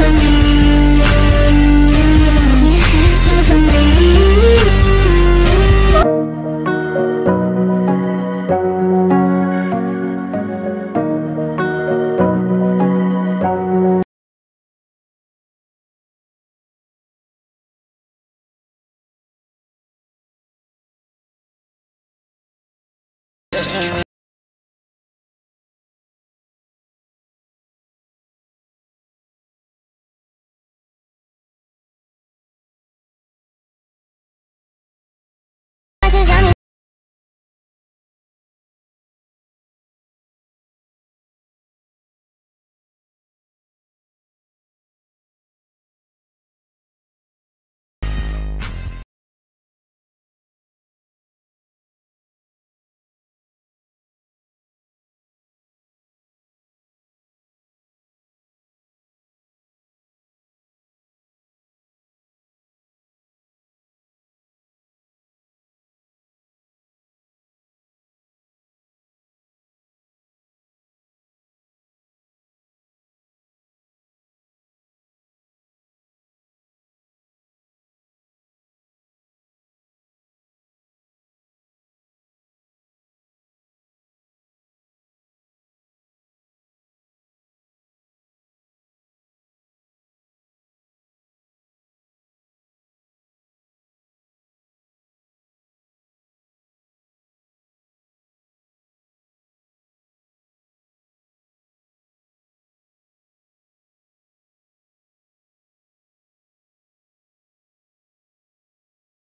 turn you